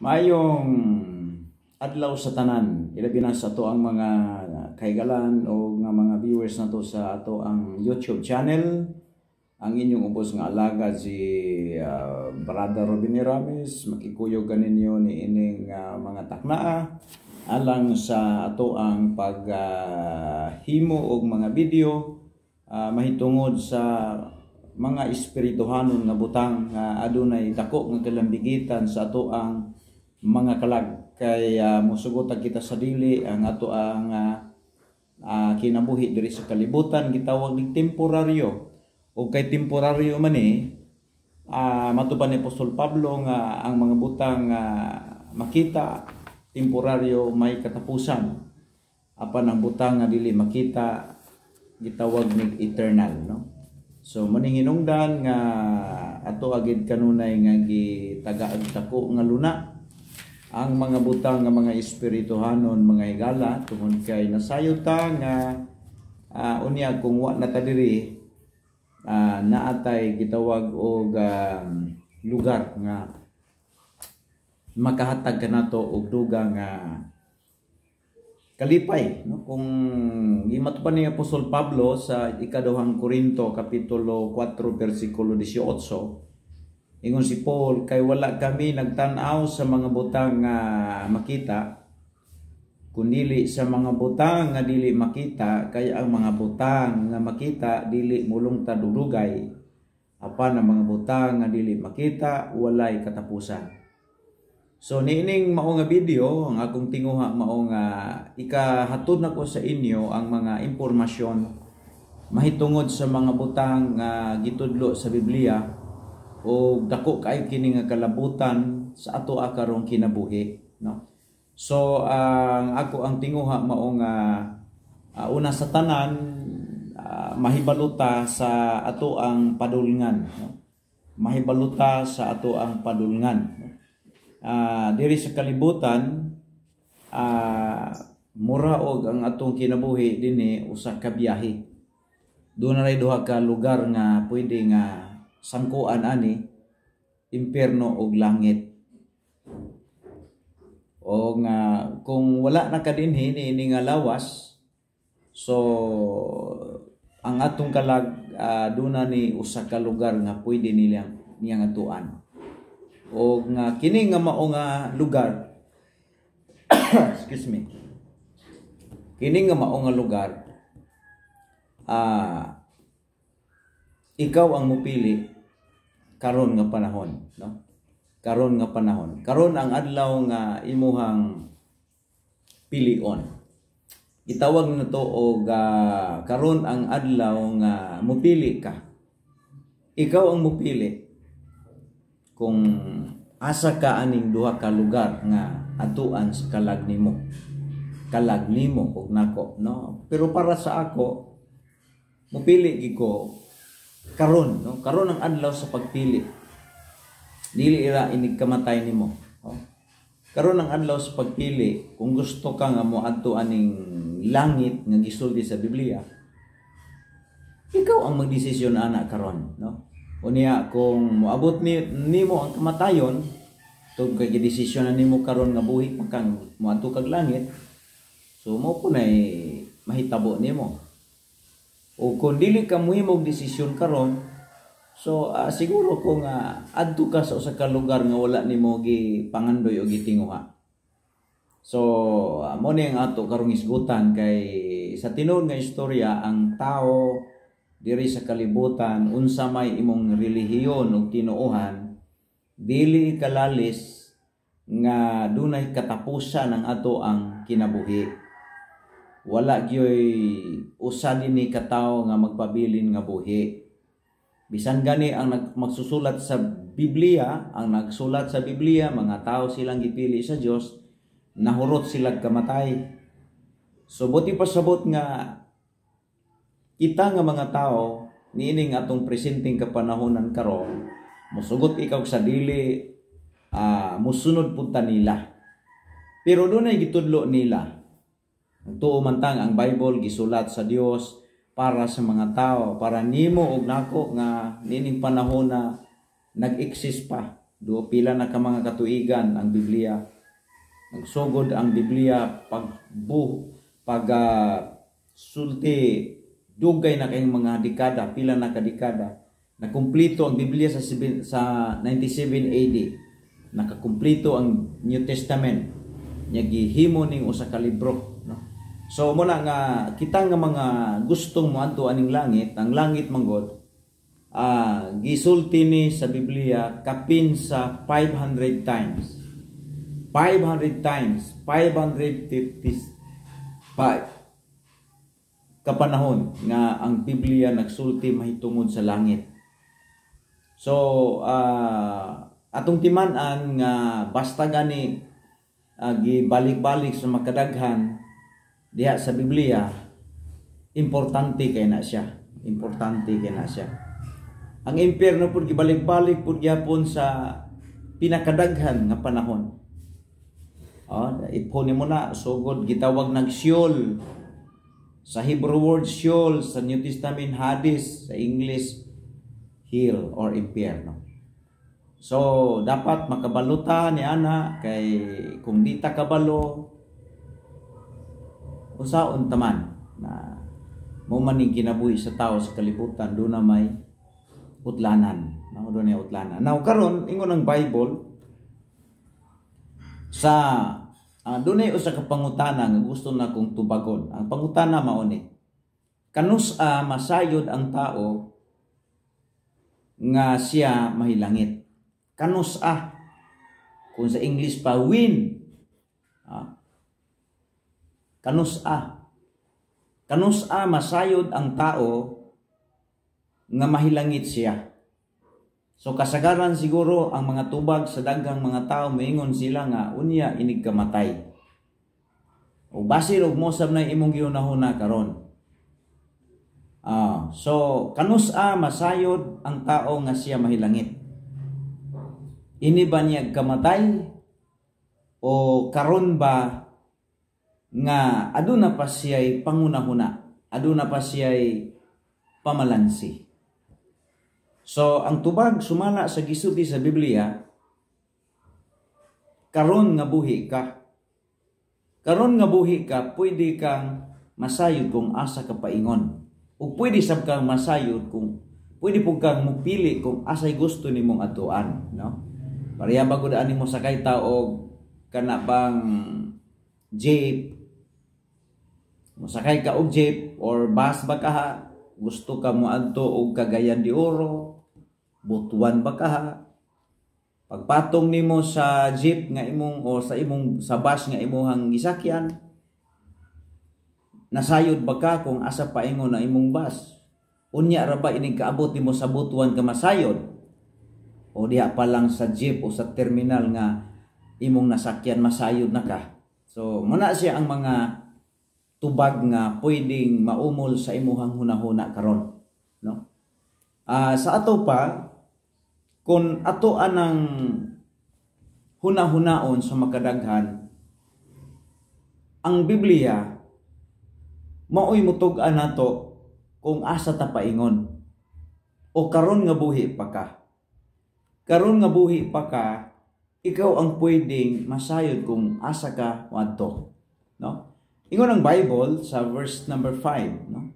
Mayong adlaw sa tanan, ilabi na sa to ang mga kaigalan o nga mga viewers na to sa ato ang YouTube channel. Ang inyong ubos nga alaga si uh, Brother Robin Ramis, makikuyo ganinyo ni ining uh, mga taknaa. Alang sa ato ang paghimo uh, og mga video uh, mahitungod sa mga espirituhanon nga butang nga adunay dako nga kalambigitan sa ato ang mga kalag kay uh, musugot kita sa dili ang ato ang uh, uh, kinabuhi diri sa kalibutan gitawag ni temporaryo. O kay temporaryo man eh uh, matuban ni Apostol Pablo nga ang mga butang uh, makita temporaryo may katapusan. Apan ang butang nga dili makita gitawag ni eternal no? So maninginungdan nga ato agid kanunay nga gitagaag tako nga luna ang mga butang nga mga espirituhanon mga higala tungod kay nasayo ta nga uh, unya kung wa na ta diri uh, naatay gitawag og uh, lugar nga makahatag ka nato og dugang nga kalipay no? Kung gimat pa ni Apostol Pablo sa ikaduhang Korinto kapitulo 4 bersikulo 18 Ingon si Paul, kay wala kami nagtanaw sa mga butang nga makita, kundili sa mga butang nga dili makita, kay ang mga butang nga makita dili mulong tadudugay. Apan ang mga butang nga dili makita, walay katapusan. So niining mao nga video, ang akong tinguha mao nga ikahatod nako sa inyo ang mga impormasyon mahitungod sa mga butang nga gitudlo sa Biblia o dako kay kini nga kalabutan sa ato akarong kinabuhi no so ang uh, ako ang tinguha mao nga uh, una sa tanan uh, mahibaluta sa ato ang padulngan no? mahibaluta sa ato ang padulngan no? uh, diri sa kalibutan uh, mura og ang atong kinabuhi dinhi usa ka biyahe doon na duha ka lugar nga pwede nga sangkuan ani impierno ug langit. O nga kung wala na kadinhi ni nga lawas so ang atong kalag uh, duna ni usa ka lugar nga pwede nilang niyang atuan o nga kini nga mao nga lugar excuse me kini nga mao nga lugar ah uh, ikaw ang mupili karon nga panahon no? Karon nga panahon. Karon ang adlaw nga imuhang pilion. Itawag na to og uh, karon ang adlaw nga mupili ka. Ikaw ang mupili kung asa ka aning duha ka lugar nga atuan sa kalag nimo. Kalag nimo og nako no? Pero para sa ako mupili gid ko karon. No karon ang adlaw sa pagpili. Dili ira inig kamatay nimo. No? karon ang adlaw sa pagpili. Kung gusto ka nga moadto aning langit nga gisulti sa Biblia ikaw ang magdesisyon ana karon no? Unya kung moabot ni nimo ang kamatayon tug kay desisyon na nimo karon nga buhi pa kang moadto kag langit so mo po nay mahitabo nimo o kung dili ka muhimog desisyon karon so uh, siguro kung uh, adto ka sa usa ka lugar nga wala nimo gi pangandoy o gitinguha. So uh, mo ni ang ato karong isgutan kay sa tinuod nga istorya ang tao diri sa kalibutan unsa may imong relihiyon ug tinuohan dili kalalis nga dunay katapusan ang ato ang kinabuhi wala gyoy usa ni katawo nga magpabilin nga buhi. Bisan gani ang magsusulat sa Biblia ang nagsulat sa Biblia mga tao silang gipili sa Dios nahurot sila kamatay. So buti pasabot nga kita nga mga tao niining atong presenteng kapanahonan karon musugot ikaw sa dili uh, musunod punta nila. Pero doon ay gitudlo nila Tuo man tang ang Bible gisulat sa Dios para sa mga tao, para nimo og nako nga nining panahon na nag-exist pa do pila na ka mga katuigan ang Biblia. Nagsugod ang Biblia pag bu pag uh, sulti dugay na kayong mga dekada, pila na ka dekada. Nakumplito ang Biblia sa sa 97 AD. Nakakumplito ang New Testament. Nya gihimo ning usa ka libro, So muna nga kita nga mga gustong moadto aning langit, ang langit manggod uh, gisulti ni sa Biblia kapin sa 500 times. 500 times, 555 kapanahon nga ang Biblia nagsulti mahitungod sa langit. So, uh, atong timan-an nga basta gani uh, gibalik-balik sa makadaghan diha sa Biblia, importante kay na siya. Importante kay na siya. Ang impyerno pud gibalik-balik pud gyapon sa pinakadaghan nga panahon. Oh, ipon mo na sugod gitawag nag Sheol. Sa Hebrew word Sheol, sa New Testament Hades, sa English hell or impyerno. So, dapat makabaluta ni ana kay kung di ta kabalo usaon taman na mo man kinabuhi sa tao sa kalibutan do na may utlanan. No, doon yung utlanan. Now, karon ingon ang Bible, sa uh, doon ay usa ka pangutana nga gusto na kong tubagon. Ang pangutana mao ni kanus a masayod ang tao nga siya mahilangit. Kanus a kung sa English pa win. Ah. Kanus a. Kanus a masayod ang tao nga mahilangit siya. So kasagaran siguro ang mga tubag sa daghang mga tao maingon sila nga unya inig kamatay. O basil og mosab na imong gihunahuna karon. Ah, so kanus-a masayod ang tao nga siya mahilangit. Ini ba niya kamatay o karon ba nga aduna pa siya'y pangunahuna, aduna pa siya'y pamalansi. So, ang tubag sumala sa gisulti sa Biblia, karon nga buhi ka. Karon nga buhi ka, pwede kang masayod kung asa ka paingon. O pwede sab kang masayod kung pwede po kang mupili kung asay gusto nimong atuan, no? Pareha bago daan nimo sakay ta og kana bang jeep Musakay ka og jeep or bus ba ka gusto ka mo adto og Cagayan de Oro butuan ba ka ha? Pagpatong nimo sa jeep nga imong o sa imong sa bus nga imong gisakyan, nasayod ba ka kung asa paingon na imong bus? Unya ra ba inig kaabot nimo sa butuan ka masayod? O diha pa lang sa jeep o sa terminal nga imong nasakyan masayod na ka. So, muna siya ang mga tubag nga pwedeng maumol sa imuhang hunahuna karon, no? Uh, sa ato pa, kung ato anang hunahunaon sa makadaghan, ang Biblia, maoy mutug-an nato kung asa ta paingon. O karon nga buhi pa ka. Karon nga buhi pa ka, ikaw ang pwedeng masayod kung asa ka wadto. No? Ingon ang Bible sa verse number 5, no?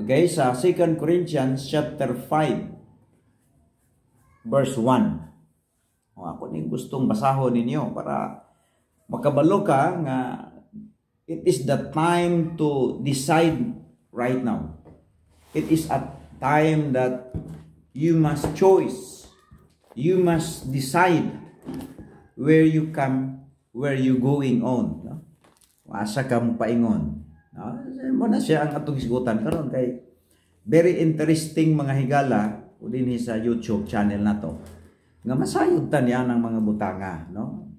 Okay, sa 2 Corinthians chapter 5 verse 1. O ako ning gustong basahon ninyo para makabalo ka nga it is the time to decide right now. It is a time that you must choice. You must decide where you come, where you going on. No? Asa ka mo paingon. No? Mo na siya ang atong isgutan karon kay very interesting mga higala din sa YouTube channel na to. Nga masayod ta niya ng mga butanga no?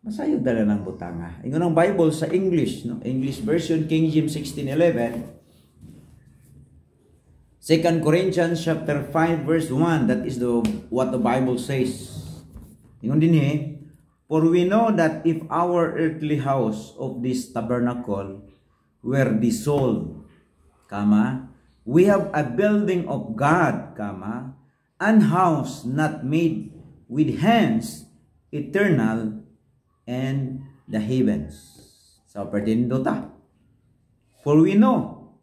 Masayod ta ng butanga. Ingon ang Bible sa English no? English version King James 1611 2 Corinthians chapter 5 verse 1 that is the what the Bible says. Ingon din eh for we know that if our earthly house of this tabernacle were dissolved kama we have a building of God, comma, an house not made with hands eternal and the heavens. So, pertindo ta. For we know,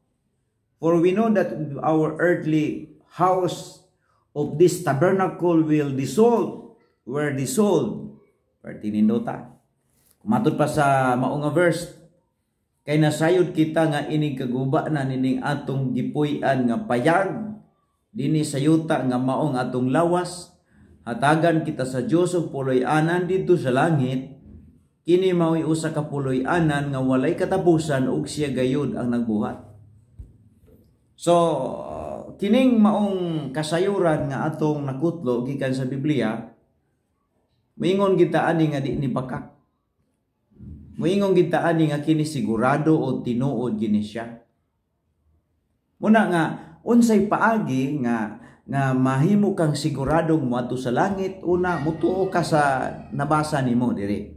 for we know that our earthly house of this tabernacle will dissolve, were dissolved. Pertinindo ta. Matod pa sa maunga verse, kay nasayod kita nga ining kaguba na nining atong gipuy-an nga payag, dini sayuta nga maong atong lawas, hatagan kita sa Dios ug puloy-anan sa langit, kini mao'y usa ka puloy-anan nga walay katapusan ug siya gayud ang nagbuhat. So kining maong kasayuran nga atong nakutlo gikan sa Biblia, moingon kita ani nga di ni bakak. Moingon kita ani nga kini sigurado o tinuod gini siya. Muna nga unsay paagi nga nga mahimo kang siguradong moadto sa langit una mutuo ka sa nabasa nimo diri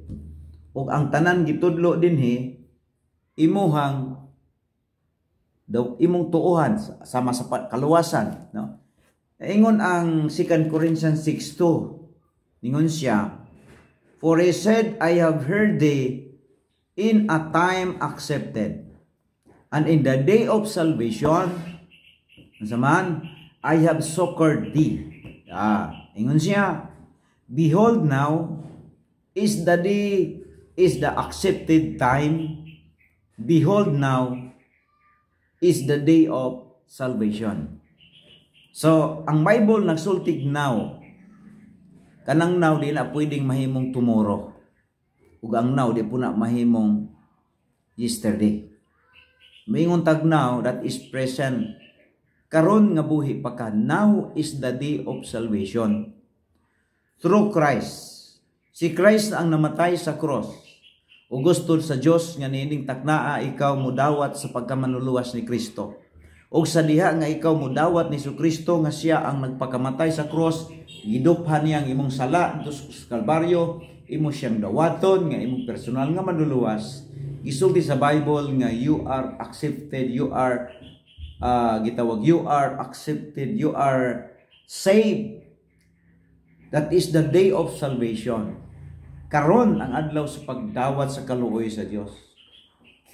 ug ang tanan gitudlo dinhi imuhang daw imong tuuhan sama sa kaluwasan no ingon ang 2 Corinthians 6:2 ningon siya for he said I have heard thee in a time accepted and in the day of salvation man I have succored thee ah ingon siya behold now is the day is the accepted time. Behold now is the day of salvation. So, ang Bible nagsultig now. Kanang now di na pwedeng mahimong tomorrow. Ug ang now di po na mahimong yesterday. Mayingon tag now that is present. Karon nga buhi pa ka. Now is the day of salvation. Through Christ. Si Christ ang namatay sa cross o gusto sa Dios nga nining taknaa ikaw mudawat sa pagkamanuluwas ni Kristo. O sa diha nga ikaw mudawat ni Kristo nga siya ang nagpakamatay sa cross, giduphan niya ang imong sala dito sa Kalbaryo, imo siyang dawaton nga imong personal nga manuluwas. Gisulti sa Bible nga you are accepted, you are uh, gitawag you are accepted, you are saved. That is the day of salvation. Karon ang adlaw sa pagdawat sa kaluoy sa Dios.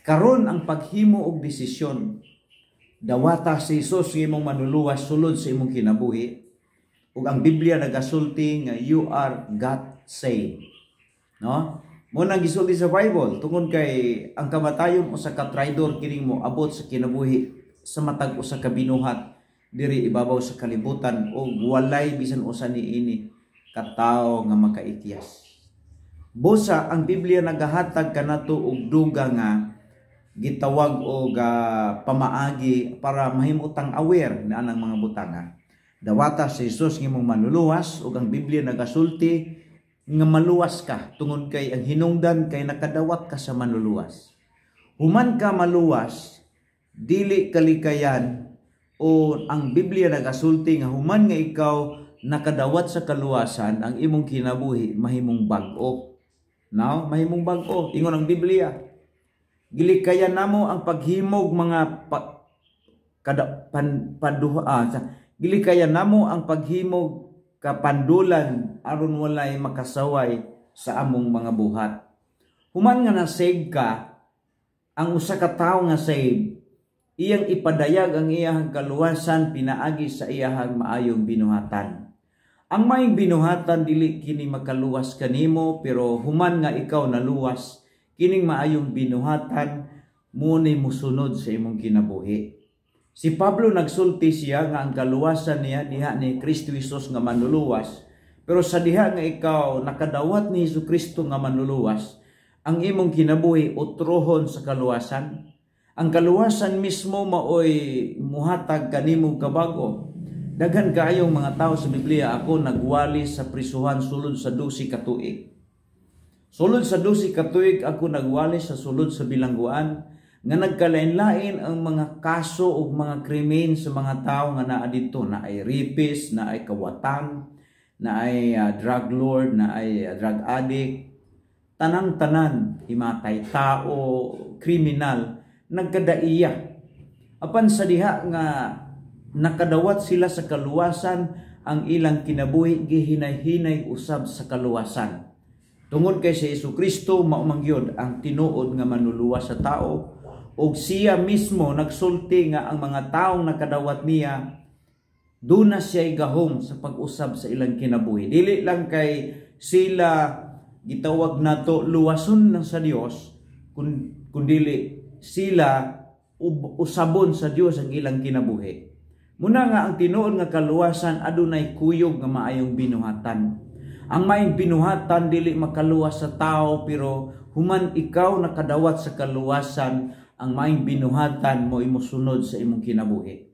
Karon ang paghimo og desisyon. Dawata si Jesus imong manuluwas sulod sa imong kinabuhi. Ug ang Biblia nagasulti nga you are God saved. No? Mo nang gisulti sa Bible tungod kay ang kamatayon usa ka traidor kining mo abot sa kinabuhi sa matag usa ka binuhat diri ibabaw sa kalibutan ug walay bisan usa ni ini katawo nga makaityas. Busa ang Biblia nagahatag kanato og duga nga gitawag og uh, pamaagi para mahimutang aware na anang mga butanga. Dawata si Jesus nga manuluwas ug ang Biblia nagasulti nga maluwas ka tungod kay ang hinungdan kay nakadawat ka sa manluluwas. Human ka maluwas, dili kalikayan o ang Biblia nagasulti nga human nga ikaw nakadawat sa kaluwasan ang imong kinabuhi mahimong bag-o Now, mahimong bag-o. Ingon ang Biblia. Gilikayan namo ang paghimog mga pa, kada, pan, paduha, ah, sa, gilikayan namo ang paghimog kapandulan aron walay makasaway sa among mga buhat. Human nga na-save ka, ang usa ka tawo nga save, iyang ipadayag ang iyahang kaluwasan pinaagi sa iyahang maayong binuhatan. Ang may binuhatan dili kini makaluwas kanimo pero human nga ikaw naluwas kining maayong binuhatan mo ni musunod sa imong kinabuhi. Si Pablo nagsulti siya nga ang kaluwasan niya diha ni Kristo Jesus nga manluluwas. Pero sa diha nga ikaw nakadawat ni Hesus Kristo nga manluluwas, ang imong kinabuhi utrohon sa kaluwasan. Ang kaluwasan mismo maoy muhatag kanimo kabago Daghan kaayong mga tao sa Biblia ako nagwali sa prisuhan sulod sa dusi katuig. Sulod sa dusi katuig ako nagwali sa sulod sa bilangguan nga nagkalain-lain ang mga kaso o mga krimen sa mga tao nga naa dito na ay rapist, na ay kawatan, na ay uh, drug lord, na ay uh, drug addict, tanang-tanan, himatay tao, kriminal, nagkadaiya. Apan sa diha nga nakadawat sila sa kaluwasan ang ilang kinabuhi gihinay-hinay usab sa kaluwasan. Tungod kay si Yesu Kristo maumangyod ang tinuod nga manluluwas sa tao ug siya mismo nagsulti nga ang mga taong nakadawat niya duna siya gahom sa pag-usab sa ilang kinabuhi. Dili lang kay sila gitawag nato luwason ng sa Dios kun kundili sila usabon sa Dios ang ilang kinabuhi. Muna nga ang tinuod nga kaluwasan adunay kuyog nga maayong binuhatan. Ang maayong binuhatan dili makaluwas sa tao pero human ikaw nakadawat sa kaluwasan ang maayong binuhatan mo imusunod sa imong kinabuhi.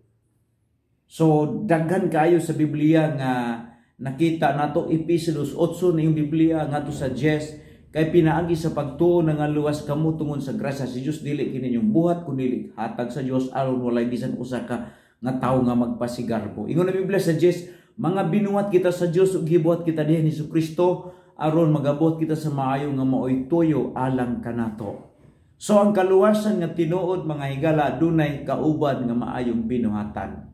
So daghan kayo sa Biblia nga nakita nato Episodos 8 na yung Biblia nga to suggest kay pinaagi sa pagtuo nga luwas kamo tungod sa grasya si Dios dili kini yung buhat kun dili hatag sa Dios aron walay bisan usa ka nga tawo nga magpasigarbo. Ingon na Biblia Dios mga binuhat kita sa Dios ug gibuhat kita diha ni Kristo aron magabot kita sa maayo nga maoy tuyo alang kanato. So ang kaluwasan nga tinuod mga higala dunay kauban nga maayong binuhatan.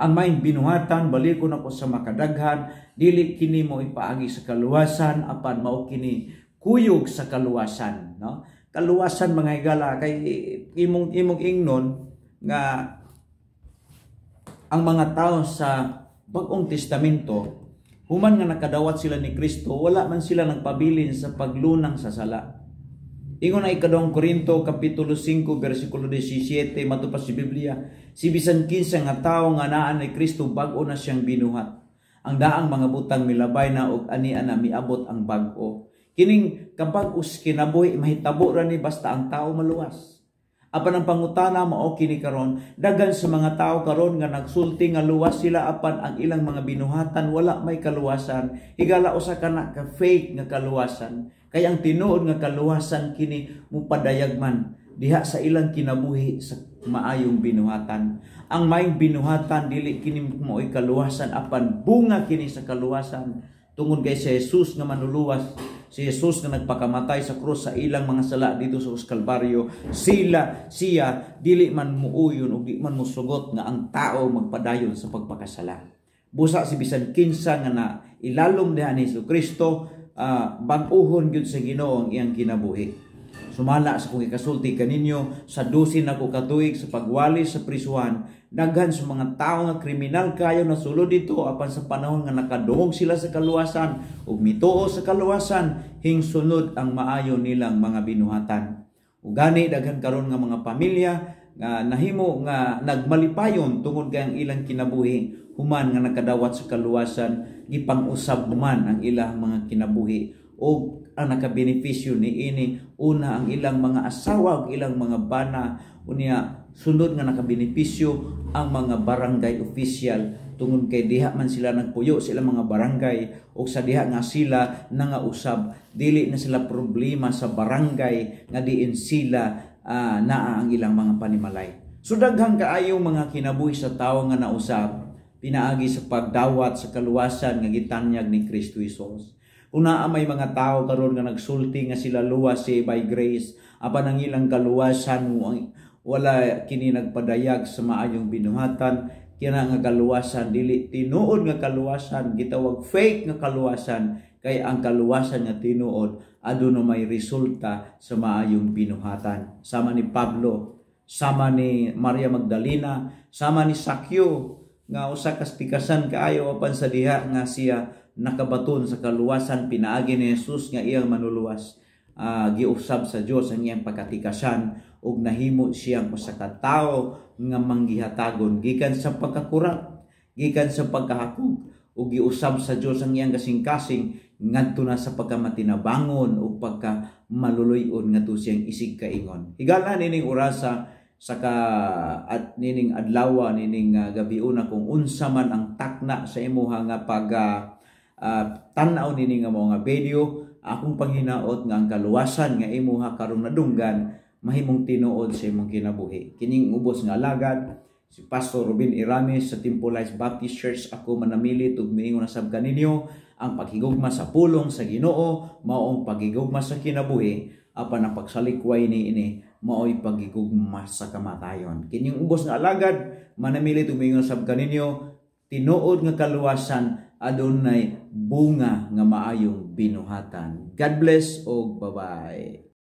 Ang main binuhatan balikon ako sa makadaghan dili kini mo ipaagi sa kaluwasan apan mao kini kuyog sa kaluwasan no kaluwasan mga higala kay imong imong ingnon nga ang mga tao sa Bagong Testamento, human nga nakadawat sila ni Kristo, wala man sila nagpabilin sa paglunang sa sala. Ingon na ikadong Korinto, Kapitulo 5, versikulo 17, matupas si Biblia, si bisan kinsa nga tao nga naan ni Kristo bago na siyang binuhat. Ang daang mga butang milabay na og ani ana miabot ang bago. Kining kabag-os kinabuhi mahitabo ra ni basta ang tao maluwas apan ang pangutana mao kini karon dagan sa mga tao karon nga nagsulti nga luwas sila apan ang ilang mga binuhatan wala may kaluwasan higala usa kana ka fake nga kaluwasan kay ang tinuod nga kaluwasan kini mupadayag man diha sa ilang kinabuhi sa maayong binuhatan ang may binuhatan dili kini mo'y kaluwasan apan bunga kini sa kaluwasan tungod kay si Jesus nga manuluwas si Jesus nga nagpakamatay sa krus sa ilang mga sala dito sa Kalbaryo, sila, siya, dili man muuyon o di man musugot nga ang tao magpadayon sa pagpakasala. Busa si bisan kinsa nga na ilalom ni Kristo, uh, bag-uhon gyud sa Ginoo ang iyang kinabuhi. Sumala sa kong ikasulti kaninyo sa dusin ako katuig sa pagwali sa prisuhan, daghan sa mga tao nga kriminal kayo na sulod dito apan sa panahon nga nakadungog sila sa kaluwasan ug mituo sa kaluwasan hingsunod ang maayo nilang mga binuhatan. Ug gani daghan karon nga mga pamilya nga nahimo nga nagmalipayon tungod kay ang ilang kinabuhi human nga nakadawat sa kaluwasan gipang-usab man ang ilang mga kinabuhi o ang nakabenepisyo ni ini. Una ang ilang mga asawa ug ilang mga bana. Unya sunod nga nakabenepisyo ang mga barangay official. Tungod kay diha man sila nagpuyo sila mga barangay o sa diha nga sila nangausab dili na sila problema sa barangay nga diin sila uh, naa ang ilang mga panimalay. So daghang kaayong mga kinabuhi sa tawo nga nausab pinaagi sa pagdawat sa kaluwasan nga gitanyag ni Kristo Jesus Una may mga tao karon nga nagsulti nga sila luwas si by grace. Apan ang ilang kaluwasan wala kini nagpadayag sa maayong binuhatan. Kina nga kaluwasan dili tinuod nga kaluwasan gitawag fake nga kaluwasan. Kay ang kaluwasan nga tinuod aduna may resulta sa maayong binuhatan. Sama ni Pablo sama ni Maria Magdalena sama ni Sakyo nga usa ka tikasan kaayo apan sa diha nga siya nakabaton sa kaluwasan pinaagi ni Jesus nga iyang manuluwas. Uh, giusab sa Dios ang iyang pagkatikasan ug nahimo siyang usa ka tawo nga manggihatagon. Gikan sa pagkakurap gikan sa pagkahakog ug giusab sa Dios ang iyang kasing-kasing ngadto na sa pagkamatinabangon ug pagka maluluyon ngadto siyang isig kaingon higala nining orasa sa ka at nining adlaw nining uh, gabiuna kung unsa man ang takna sa imuha nga pag uh, uh, tanaw nini nga mga video akong panghinaot nga ang kaluwasan nga imuha karong nadunggan mahimong tinuod sa imong kinabuhi. Kining ubos nga alagad si Pastor Ruben Irames sa Life Baptist Church ako manamili ug miingon na sab kaninyo ang paghigugma sa pulong sa Ginoo maong paghigugma sa kinabuhi apan ang pagsalikway ni ini mao'y paghigugma sa kamatayon kining ubos nga alagad manamili ug miingon sab kaninyo tinuod nga kaluwasan adunay bunga nga maayong binuhatan. God bless o bye-bye.